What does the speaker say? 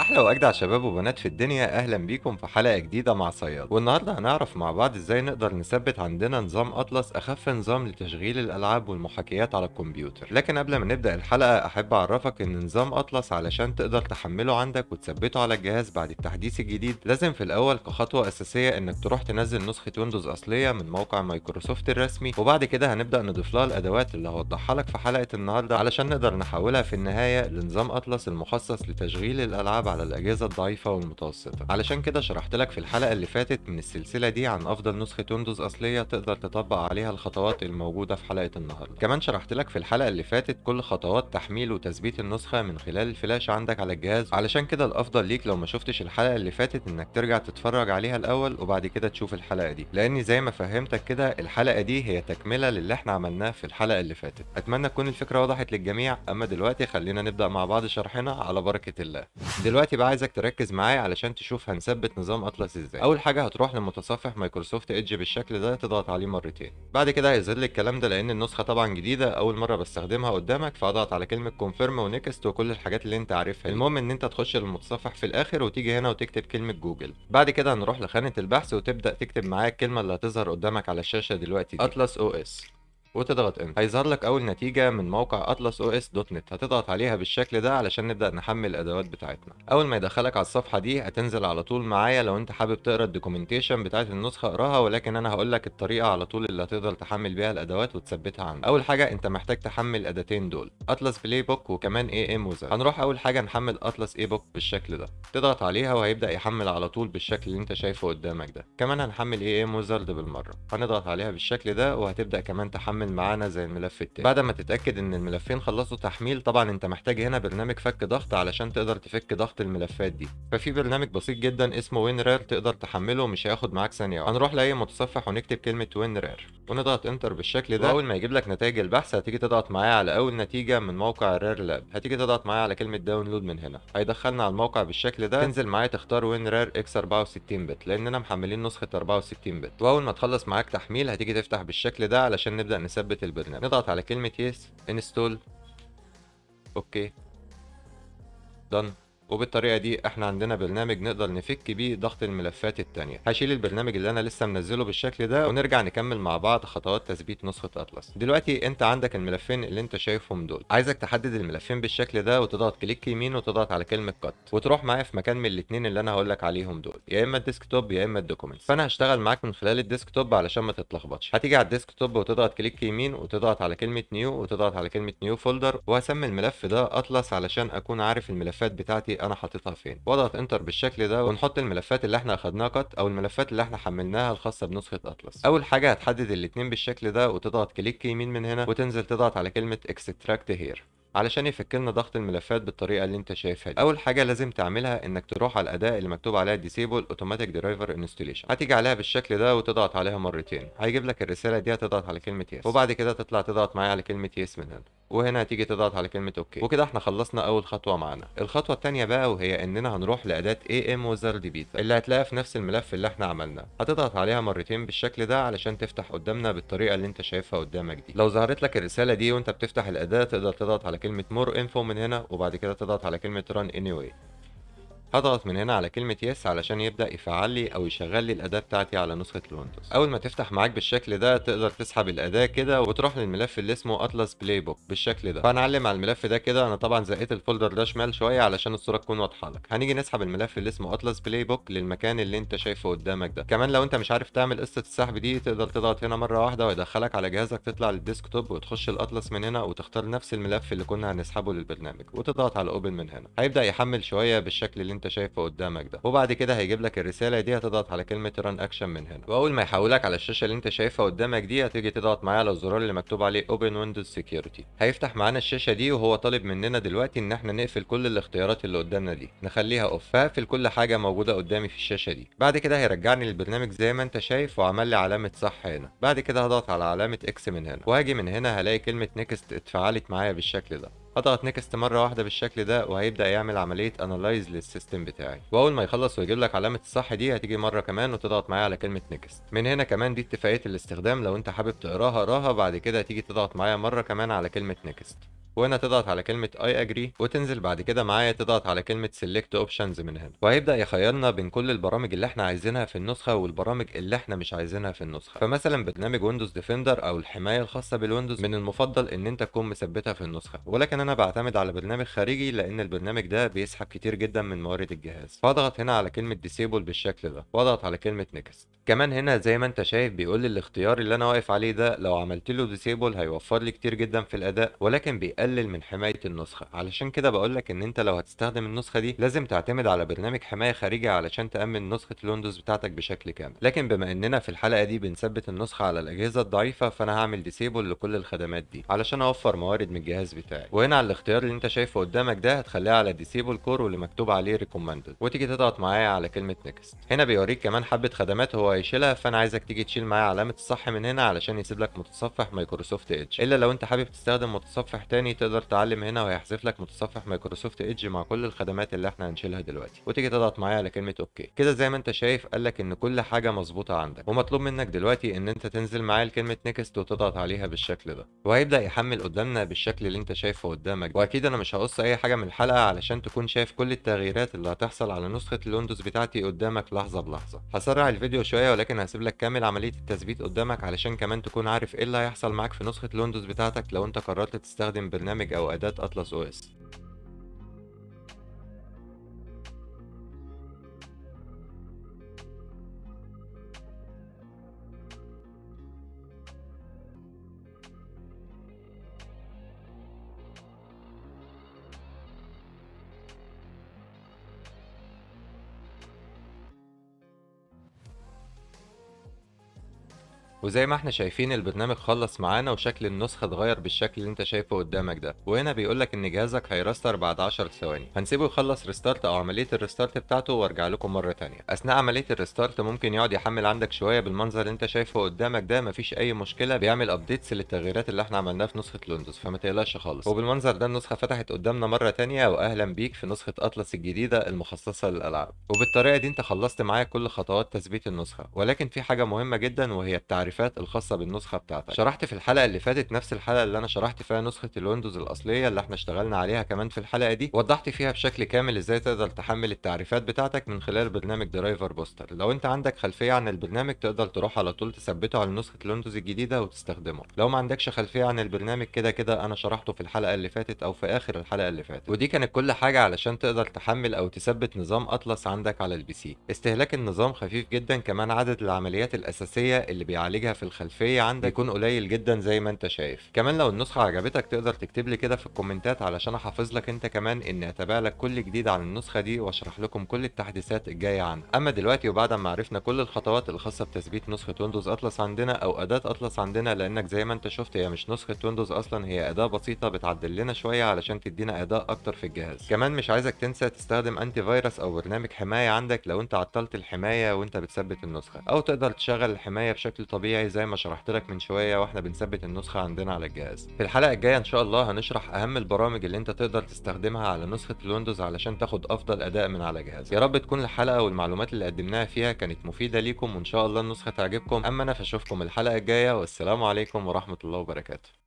أحلى وأجدع شباب وبنات في الدنيا أهلا بيكم في حلقة جديدة مع صياد. والنهاردة هنعرف مع بعض إزاي نقدر نثبت عندنا نظام أطلس أخف نظام لتشغيل الألعاب والمحاكيات على الكمبيوتر. لكن قبل ما نبدأ الحلقة أحب أعرفك إن نظام أطلس علشان تقدر تحمله عندك وتثبته على الجهاز بعد التحديث الجديد لازم في الأول كخطوة أساسية إنك تروح تنزل نسخة ويندوز أصلية من موقع مايكروسوفت الرسمي. وبعد كده هنبدأ نضيف لها الأدوات اللي هوضحها لك في حلقة النهارده علشان نقدر نحولها في النهاية لنظام أطلس المخصص لتشغيل الألعاب على الأجهزة الضعيفة والمتوسطة. علشان كده شرحت لك في الحلقة اللي فاتت من السلسلة دي عن أفضل نسخة ويندوز أصلية تقدر تطبق عليها الخطوات الموجودة في حلقة النهارده. كمان شرحت لك في الحلقة اللي فاتت كل خطوات تحميل وتثبيت النسخة من خلال الفلاش عندك على الجهاز. علشان كده الأفضل ليك لو ما شفتش الحلقة اللي فاتت إنك ترجع تتفرج عليها الأول وبعد كده تشوف الحلقة دي. لاني زي ما فهمتك كده الحلقة دي هي تكملة للي إحنا عملناه في الحلقة اللي فاتت. أتمنى تكون الفكرة وضحت للجميع. أما دلوقتي خلينا نبدأ مع بعض شرحنا على بركة الله. دلوقتي بقى عايزك تركز معايا علشان تشوف هنثبت نظام أطلس إزاي. أول حاجة هتروح لمتصفح Microsoft Edge بالشكل ده تضغط عليه مرتين. بعد كده هيظهر الكلام ده لأن النسخة طبعا جديدة أول مرة بستخدمها قدامك فاضغط على كلمة confirm و next وكل الحاجات اللي أنت عارفها. المهم إن أنت تخش للمتصفح في الآخر وتيجي هنا وتكتب كلمة جوجل. بعد كده هنروح لخانة البحث وتبدأ تكتب معايا الكلمة اللي هتظهر قدامك على الشاشة دلوقتي دي. Atlas OS. وتضغط enter هيظهر لك أول نتيجة من موقع Atlas OS dot net هتضغط عليها بالشكل ده علشان نبدأ نحمل الأدوات بتاعتنا. أول ما يدخلك على الصفحة دي هتنزل على طول معايا لو أنت حابب تقرأ ال documentation بتاعت النسخة أقراها ولكن أنا هقول لك الطريقة على طول اللي هتقدر تحمل بيها الأدوات وتثبتها عندك. أول حاجة أنت محتاج تحمل الأداتين دول Atlas Playbook وكمان AME Wizard. هنروح أول حاجة نحمل Atlas Playbook بالشكل ده. تضغط عليها وهيبدأ يحمل على طول بالشكل اللي أنت شايفه قدامك ده. كمان هنحمل AME Wizard بالمرة. هنضغط عليها بالشكل ده وهتبدأ كمان تحمل معانا زي الملف التاني. بعد ما تتأكد إن الملفين خلصوا تحميل طبعا أنت محتاج هنا برنامج فك ضغط علشان تقدر تفك ضغط الملفات دي. ففي برنامج بسيط جدا اسمه WinRAR تقدر تحمله مش هياخد معاك ثانية هنروح لأي متصفح ونكتب كلمة WinRAR ونضغط enter بالشكل ده. أول ما يجيب لك نتائج البحث هتيجي تضغط معايا على أول نتيجة من موقع RARLAB هتيجي تضغط معايا على كلمة download من هنا. هيدخلنا على الموقع بالشكل ده. تنزل معايا تختار WinRAR x 64 bit لاننا محملين نسخة 64 bit وأول ما تخلص معاك تحميل هتيجي تفتح بالشكل ده علشان نبدأ نثبت البرنامج. نضغط على كلمة yes install OK done وبالطريقة دي إحنا عندنا برنامج نقدر نفك بيه ضغط الملفات التانية. هشيل البرنامج اللي أنا لسه منزله بالشكل ده ونرجع نكمل مع بعض خطوات تثبيت نسخة أطلس. دلوقتي انت عندك الملفين اللي انت شايفهم دول. عايزك تحدد الملفين بالشكل ده وتضغط click يمين وتضغط على كلمة cut وتروح معايا في مكان من الاثنين اللي أنا هقول لك عليهم دول. يا إما ال desktop يا إما ال documents. فأنا هشتغل معاك من خلال ال desktop علشان ما تتلخبطش. هتيجي على ال desktop وتضغط click يمين وتضغط على كلمة new وتضغط على كلمة new folder وهسمي الملف ده أطلس علشان أكون عارف الملفات بتاعتي أنا حاططها فين؟ واضغط enter بالشكل ده ونحط الملفات اللي إحنا أخدناها cut أو الملفات اللي إحنا حملناها الخاصة بنسخة أطلس. أول حاجة هتحدد الاثنين بالشكل ده وتضغط click يمين من هنا وتنزل تضغط على كلمة extract here علشان يفك لنا ضغط الملفات بالطريقة اللي أنت شايفها دي. أول حاجة لازم تعملها إنك تروح على الاداه اللي مكتوب عليها disable automatic driver installation هتيجي عليها بالشكل ده وتضغط عليها مرتين. هيجيب لك الرسالة دي هتضغط على كلمة yes وبعد كده تطلع تضغط معايا على كلمة yes من هنا. وهنا هتيجي تضغط على كلمة OK. وكده إحنا خلصنا أول خطوة معانا. الخطوة الثانية بقى وهي إننا هنروح لأداة AME Wizard beta اللي هتلاقيها في نفس الملف اللي إحنا عملناه. هتضغط عليها مرتين بالشكل ده علشان تفتح قدامنا بالطريقة اللي أنت شايفها قدامك دي. لو ظهرت لك الرسالة دي وأنت بتفتح الأداة تقدر تضغط على كلمة more info من هنا وبعد كده تضغط على كلمة run anyway. هضغط من هنا على كلمة yes علشان يبدأ يفعل لي أو يشغل لي الأداة بتاعتي على نسخة الويندوز أول ما تفتح معاك بالشكل ده تقدر تسحب الأداة كده وتروح للملف اللي اسمه Atlas Playbook بالشكل ده. فهنعلم على الملف ده كده أنا طبعا زقيت ال folder ده شمال شوية علشان الصورة تكون واضحة لك. هنيجي نسحب الملف اللي اسمه Atlas Playbook للمكان اللي أنت شايفه قدامك ده. كمان لو أنت مش عارف تعمل قصة السحب دي تقدر تضغط هنا مرة واحدة ويدخلك على جهازك تطلع لل desktop وتخش الأطلس من هنا وتختار نفس الملف اللي كنا هنسحبه للبرنامج. وتضغط على open من هنا. هيبدأ يحمل شوية بالشكل اللي أنت شايفه قدامك ده. وبعد كده هيجيب لك الرسالة دي هتضغط على كلمة run action من هنا. وأول ما يحولك على الشاشة اللي انت شايفها قدامك دي هتيجي تضغط معايا على الزرار اللي مكتوب عليه open Windows Security هيفتح معانا الشاشة دي وهو طالب مننا دلوقتي إن إحنا نقفل كل الاختيارات اللي قدامنا دي. نخليها off فاقفل كل حاجة موجودة قدامي في الشاشة دي. بعد كده هيرجعني للبرنامج زي ما انت شايف وعمل لي علامة صح هنا. بعد كده هضغط على علامة X من هنا. وهاجي من هنا هلاقي كلمة next اتفعلت معايا بالشكل ده. هضغط next مرة واحدة بالشكل ده وهيبدأ يعمل عملية analyze لل system بتاعي. وأول ما يخلص ويجيب لك علامة الصح دي هتيجي مرة كمان وتضغط معايا على كلمة next. من هنا كمان دي اتفاقية الاستخدام لو أنت حابب تقراها اقراها بعد كده هتيجي تضغط معايا مرة كمان على كلمة next. وهنا تضغط على كلمة I agree وتنزل بعد كده معايا تضغط على كلمة select options من هنا. وهيبدأ يخيرنا بين كل البرامج اللي إحنا عايزينها في النسخة والبرامج اللي إحنا مش عايزينها في النسخة. فمثلا برنامج Windows Defender أو الحماية الخاصة بالويندوز من المفضل إن أنت تكون مثبتها في النسخة. ولكن أنا بعتمد على برنامج خارجي لأن البرنامج ده بيسحب كتير جدا من موارد الجهاز. فأضغط هنا على كلمة disable بالشكل ده وأضغط على كلمة next. كمان هنا زي ما أنت شايف بيقول لي الاختيار اللي أنا واقف عليه ده لو عملت له disable هيوفر لي كتير جدا في الأداء ولكن بيقلل من حماية النسخة. علشان كده بقول لك إن أنت لو هتستخدم النسخة دي لازم تعتمد على برنامج حماية خارجي علشان تأمن نسخة الويندوز بتاعتك بشكل كامل. لكن بما إننا في الحلقة دي بنثبت النسخة على الأجهزة الضعيفة فأنا هعمل disable لكل الخدمات دي علشان أوفر موارد من الجهاز بتاعي. وهنا على الاختيار اللي أنت شايفه قدامك ده هتخليها على disable core واللي مكتوب عليه recommended وتيجي تضغط معايا على كلمة next هنا بيوريك كمان حبة خدمات هو هيشيلها فأنا عايزك تيجي تشيل معايا علامة الصح من هنا علشان يسيب لك متصفح Microsoft Edge إلا لو أنت حابب تستخدم متصفح تاني تقدر تعلم هنا وهيحذف لك متصفح Microsoft Edge مع كل الخدمات اللي إحنا هنشيلها دلوقتي. وتيجي تضغط معايا على كلمة okay. كده زي ما انت شايف قال لك إن كل حاجة مظبوطة عندك. ومطلوب منك دلوقتي إن انت تنزل معايا لكلمه next وتضغط عليها بالشكل ده. وهيبدأ يحمل قدامنا بالشكل اللي انت شايفه قدامك. وأكيد أنا مش هقص أي حاجة من الحلقة علشان تكون شايف كل التغييرات اللي هتحصل على نسخة الويندوز بتاعتي قدامك لحظة بلحظة. هسرع الفيديو شوية ولكن هسيب لك كامل عملية التثبيت قدامك علشان كمان تكون عارف إيه اللي هيحصل معاك في نسخة الويندوز بتاعتك لو انت قررت تستخدم أو أداة أطلس OS. وزي ما إحنا شايفين البرنامج خلص معانا وشكل النسخة اتغير بالشكل اللي انت شايفه قدامك ده. وهنا بيقولك ان جهازك هي restart بعد 10 ثواني. هنسيبه يخلص restart أو عملية ال restart بتاعته وارجع لكم مرة تانية. اثناء عملية ال restart ممكن يقعد يحمل عندك شوية بالمنظر اللي انت شايفه قدامك ده. مفيش أي مشكلة. بيعمل updates للتغييرات اللي إحنا عملناها في نسخة الويندوز فما تقلقش خالص. وبالمنظر ده النسخة فتحت قدامنا مرة تانية. واهلا بيك في نسخة اطلس الجديدة المخصصة للألعاب. وبالطريقة دي انت خلصت معايا كل خطوات تثبيت النسخة. ولكن في حاجة مهمة جدا وهي التعريفات الخاصة بالنسخة النسخه بتاعتك. شرحت في الحلقة اللي فاتت نفس الحلقة اللي أنا شرحت فيها نسخة الويندوز الأصلية اللي إحنا اشتغلنا عليها كمان في الحلقة دي. وضحت فيها بشكل كامل إزاي تقدر تحمل التعريفات بتاعتك من خلال برنامج Driver Booster. لو أنت عندك خلفية عن البرنامج تقدر تروح على طول تثبته على نسخة الويندوز الجديدة وتستخدمه. لو ما عندكش خلفية عن البرنامج كده كده أنا شرحته في الحلقة اللي فاتت أو في آخر الحلقة اللي فاتت. ودي كانت كل حاجة علشان تقدر تحمل أو تثبت نظام أطلس عندك على ال PC. استهلاك النظام خفيف جدا كمان عدد العمليات الأساسية اللي بيعالجها في الخلفية عندك يكون قليل قليل جدا زي ما أنت شايف. كمان لو النسخة عجبتك تقدر تكتب لي كده في الكومنتات علشان احافظ لك أنت كمان إني أتابع لك كل جديد عن النسخة دي وأشرح لكم كل التحديثات الجاية عنها أما دلوقتي وبعد ما عرفنا كل الخطوات الخاصة بتثبيت نسخة ويندوز اطلس عندنا أو أداة اطلس عندنا لأنك زي ما أنت شفت هي مش نسخة ويندوز أصلا هي أداة بسيطة بتعدل لنا شوية علشان تدينا اداء أكتر في الجهاز. كمان مش عايزك تنسى تستخدم antivirus أو برنامج حماية عندك لو أنت عطلت الحماية وأنت بتثبت النسخة. أو تقدر تشغل الحماية بشكل طبيعي زي ما شرحت لك من شوية وإحنا بنثبت النسخة عندنا على الجهاز. في الحلقة الجاية إن شاء الله هنشرح أهم البرامج اللي أنت تقدر تستخدمها على نسخة الويندوز علشان تاخد أفضل أداء من على جهاز. يا رب تكون الحلقة والمعلومات اللي قدمناها فيها كانت مفيدة ليكم وإن شاء الله النسخة تعجبكم. أما أنا فاشوفكم الحلقة الجاية والسلام عليكم ورحمة الله وبركاته.